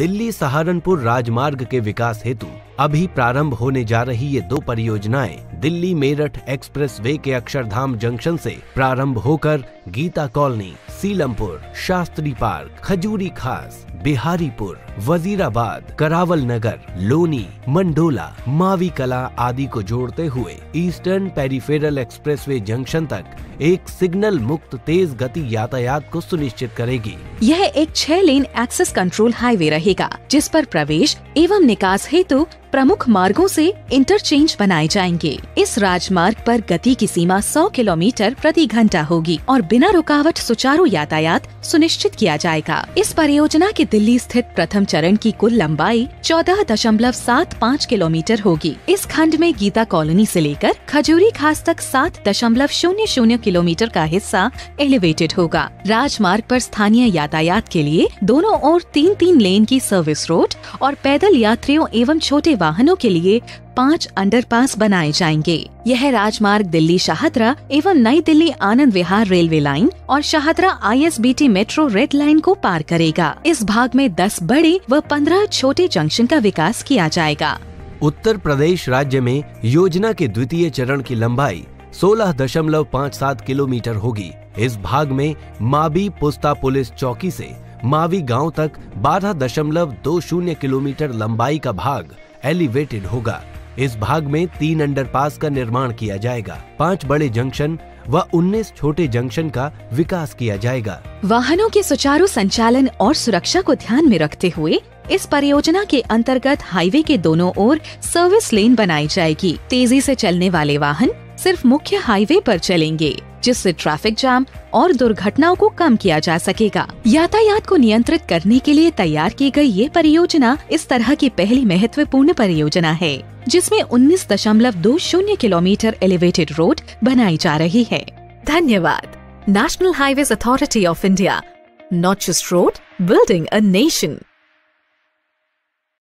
दिल्ली सहारनपुर राजमार्ग के विकास हेतु अभी प्रारंभ होने जा रही ये दो परियोजनाएँ दिल्ली मेरठ एक्सप्रेस वे के अक्षरधाम जंक्शन से प्रारंभ होकर गीता कॉलोनी, सीलमपुर, शास्त्री पार्क, खजूरी खास बिहारीपुर, वजीराबाद करावल नगर लोनी, मंडोला, मावी कला आदि को जोड़ते हुए ईस्टर्न पेरिफेरल एक्सप्रेसवे जंक्शन तक एक सिग्नल मुक्त तेज गति यातायात को सुनिश्चित करेगी। यह एक छह लेन एक्सेस कंट्रोल हाईवे रहेगा, जिस पर प्रवेश एवं निकास हेतु प्रमुख मार्गों से इंटरचेंज बनाए जाएँगे। इस राजमार्ग पर गति की सीमा 100 किलोमीटर प्रति घंटा होगी और बिना रुकावट सुचारू यातायात सुनिश्चित किया जाएगा। इस परियोजना के दिल्ली स्थित प्रथम चरण की कुल लंबाई चौदह दशमलव सात पाँच किलोमीटर होगी। इस खंड में गीता कॉलोनी से लेकर खजूरी खास तक सात दशमलव शून्य शून्य किलोमीटर का हिस्सा एलिवेटेड होगा। राजमार्ग पर स्थानीय यातायात के लिए दोनों ओर तीन तीन लेन की सर्विस रोड और पैदल यात्रियों एवं छोटे वाहनों के लिए पाँच अंडरपास बनाए जाएँगे। यह राजमार्ग दिल्ली शाहदरा एवं नई दिल्ली आनंद विहार रेलवे लाइन और Shahdara ISBT metro red line को पार करेगा। इस भाग में 10 बड़े व 15 छोटे जंक्शन का विकास किया जाएगा। उत्तर प्रदेश राज्य में योजना के द्वितीय चरण की लंबाई सोलह दशमलव पाँच सात किलोमीटर होगी। इस भाग में माबी पुस्ता पुलिस चौकी से मावी गाँव तक बारह दशमलव दो शून्य किलोमीटर लंबाई का भाग एलिवेटेड होगा। इस भाग में तीन अंडरपास का निर्माण किया जाएगा। पाँच बड़े जंक्शन व 19 छोटे जंक्शन का विकास किया जाएगा। वाहनों के सुचारू संचालन और सुरक्षा को ध्यान में रखते हुए इस परियोजना के अंतर्गत हाईवे के दोनों ओर सर्विस लेन बनाई जाएगी। तेज़ी से चलने वाले वाहन सिर्फ़ मुख्य हाईवे पर चलेंगे। जिससे ट्रैफ़िक जाम और दुर्घटनाओं को कम किया जा सकेगा। यातायात को नियंत्रित करने के लिए तैयार की गई ये परियोजना इस तरह की पहली महत्वपूर्ण परियोजना है, जिसमें उन्नीस दशमलव दो शून्य किलोमीटर एलिवेटेड रोड बनाई जा रही है। धन्यवाद। National Highway Authority of India not just road building a nation